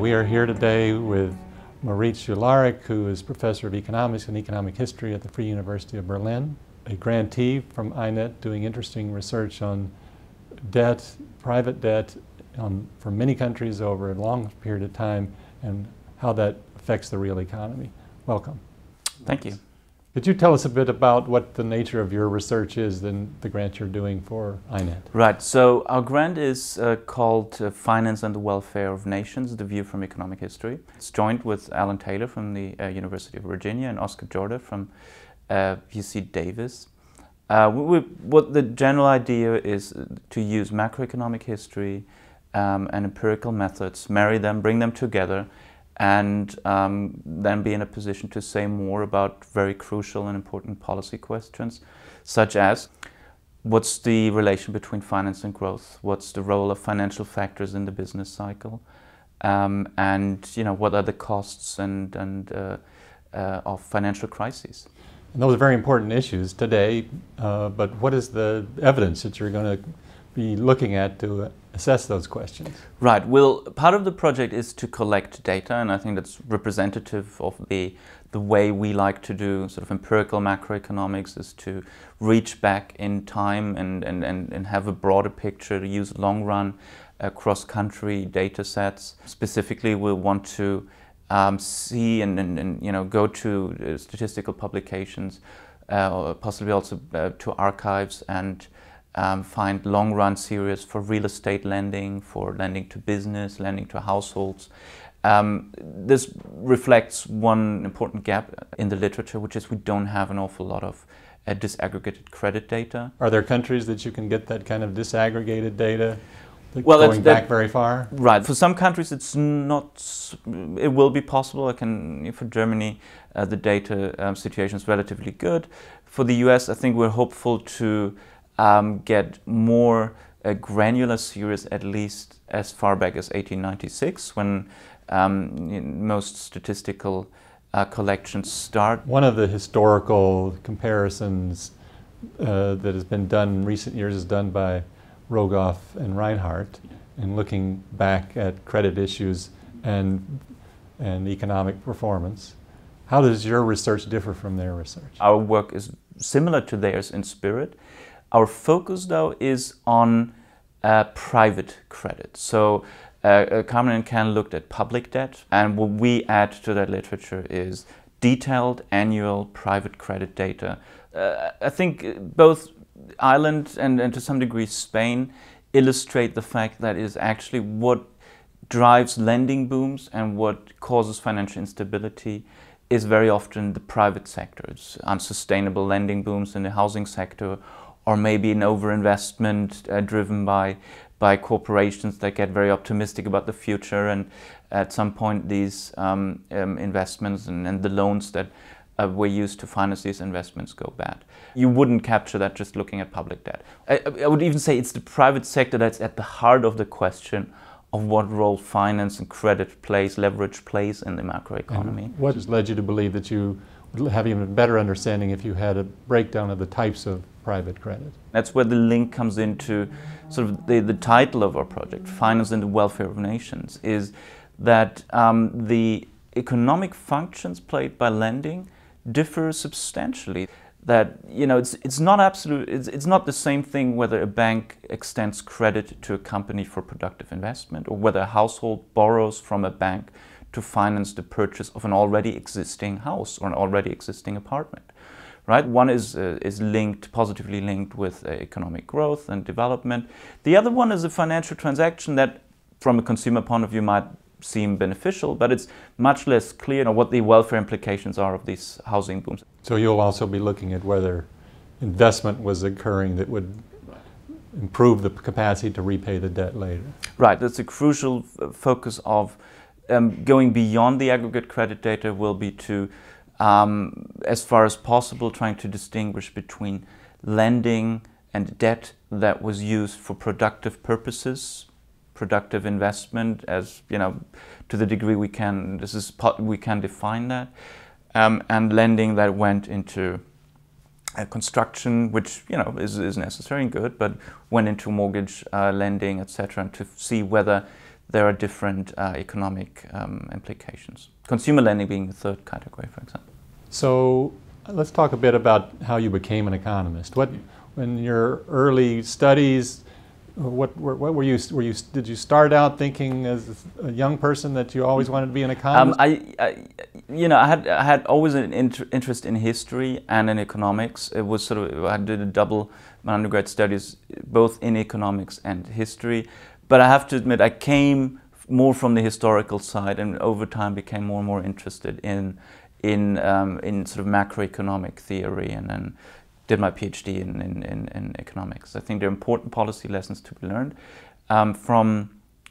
We are here today with Moritz Schularick, who is Professor of Economics and Economic History at the Free University of Berlin, a grantee from INET doing interesting research on debt, private debt on, for many countries over a long period of time and how that affects the real economy. Welcome. Thank you. Could you tell us a bit about what the nature of your research is and the grant you're doing for INET? Right, so our grant is uh, called uh, Finance and the Welfare of Nations, The View from Economic History. It's joined with Alan Taylor from the uh, University of Virginia and Oscar Jorda from UC uh, Davis. Uh, we, what the general idea is to use macroeconomic history um, and empirical methods, marry them, bring them together, and um, then be in a position to say more about very crucial and important policy questions, such as what's the relation between finance and growth? What's the role of financial factors in the business cycle? Um, and you know what are the costs and, and uh, uh, of financial crises? And those are very important issues today, uh, but what is the evidence that you're going to be looking at to assess those questions? Right. Well, part of the project is to collect data, and I think that's representative of the the way we like to do sort of empirical macroeconomics is to reach back in time and, and, and, and have a broader picture, to use long run uh, cross-country data sets. Specifically, we want to um, see and, and, and, you know go to uh, statistical publications, uh, possibly also uh, to archives and um, find long-run series for real estate lending, for lending to business, lending to households. Um, this reflects one important gap in the literature, which is we don't have an awful lot of uh, disaggregated credit data. Are there countries that you can get that kind of disaggregated data? Well, going back very far. Right. For some countries, it's not. It will be possible. I can. For Germany, uh, the data um, situation is relatively good. For the U.S., I think we're hopeful to um, get more uh, granular series at least as far back as 1896 when um, most statistical uh, collections start. One of the historical comparisons uh, that has been done in recent years is done by Rogoff and Reinhart in looking back at credit issues and, and economic performance. How does your research differ from their research? Our work is similar to theirs in spirit. Our focus, though, is on uh, private credit. So uh, uh, Carmen and Ken looked at public debt, and what we add to that literature is detailed annual private credit data. Uh, I think both Ireland and, and to some degree Spain illustrate the fact that is actually what drives lending booms and what causes financial instability is very often the private sector. It's unsustainable lending booms in the housing sector or maybe an overinvestment uh, driven by by corporations that get very optimistic about the future and at some point these um, um, investments and, and, the loans that uh, were used to finance these investments go bad. You wouldn't capture that just looking at public debt. I, I would even say it's the private sector that's at the heart of the question of what role finance and credit plays, leverage plays in the macroeconomy. And what has led you to believe that you would have even a better understanding if you had a breakdown of the types of private credit. That's where the link comes into sort of the, the title of our project, Finance and the Welfare of Nations, is that um, the economic functions played by lending differ substantially. That you know, it's it's not absolute. It's, it's not the same thing whether a bank extends credit to a company for productive investment, or whether a household borrows from a bank to finance the purchase of an already existing house or an already existing apartment right? One is, uh, is linked, positively linked with uh, economic growth and development. The other one is a financial transaction that, from a consumer point of view, might seem beneficial, but it's much less clear you know, what the welfare implications are of these housing booms. So you'll also be looking at whether investment was occurring that would improve the capacity to repay the debt later. Right, that's a crucial focus of um, going beyond the aggregate credit data will be to um, as far as possible, trying to distinguish between lending and debt that was used for productive purposes, productive investment, as you know, to the degree we can, this is we can define that, um, and lending that went into uh, construction, which you know is, is necessary and good, but went into mortgage uh, lending, etc., to see whether there are different uh, economic um, implications. Consumer lending being the third category, for example. So let's talk a bit about how you became an economist. What, in your early studies, what, what, what, were you, were you, did you start out thinking as a young person that you always wanted to be an economist? Um, I, I, you know, I had, I had always an inter interest in history and in economics. It was sort of, I did a double, my undergrad studies, both in economics and history. But I have to admit, I came more from the historical side and over time became more and more interested in, in, um, in sort of macroeconomic theory and then did my PhD in, in, in, in, economics. I think there are important policy lessons to be learned um, from,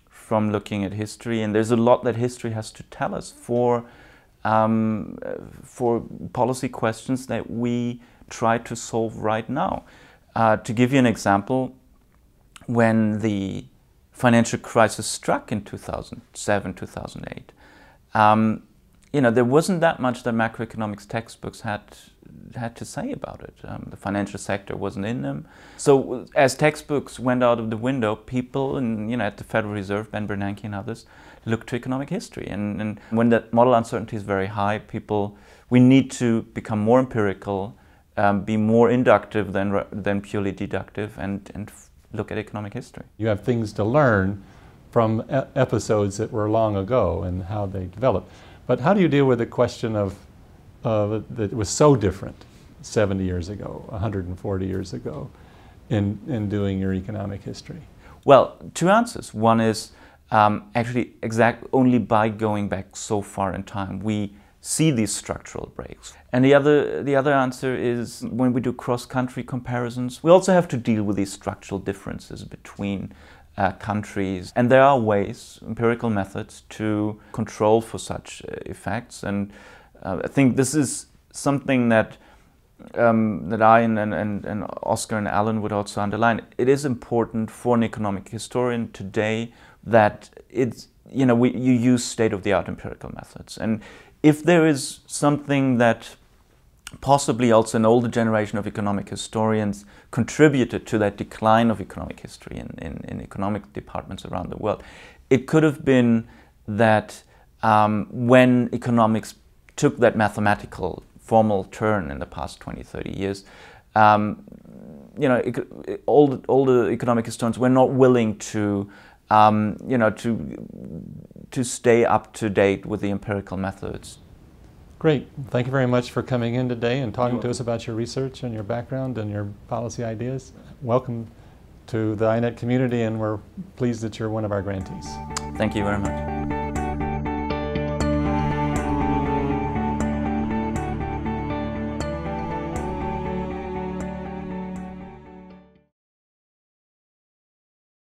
from looking at history, and there's a lot that history has to tell us for, um, for policy questions that we try to solve right now. Uh, to give you an example, when the financial crisis struck in 2007, 2008, um, you know, there wasn't that much that macroeconomics textbooks had had to say about it. Um, the financial sector wasn't in them. So as textbooks went out of the window, people and you know at the Federal Reserve, Ben Bernanke and others, looked to economic history. And, and when that model uncertainty is very high, people we need to become more empirical, um, be more inductive than than purely deductive, and and look at economic history. You have things to learn from e episodes that were long ago and how they developed. But how do you deal with the question of uh, that was so different 70 years ago, 140 years ago, in, in doing your economic history? Well, two answers. One is um, actually exact only by going back so far in time we see these structural breaks. And the other, the other answer is when we do cross-country comparisons, we also have to deal with these structural differences between uh, countries. And there are ways, empirical methods, to control for such uh, effects. And uh, I think this is something that um, that I and, and, and Oscar and Alan would also underline. It is important for an economic historian today that it's you know we, you use state-of-the-art empirical methods, and if there is something that possibly also an older generation of economic historians contributed to that decline of economic history in, in, in economic departments around the world, it could have been that um, when economics took that mathematical formal turn in the past 20, 30 years, um, you know, all the economic historians were not willing to, um, you know, to, to stay up to date with the empirical methods. Great. Thank you very much for coming in today and talking to us about your research and your background and your policy ideas. Welcome to the INET community and we're pleased that you're one of our grantees. Thank you very much.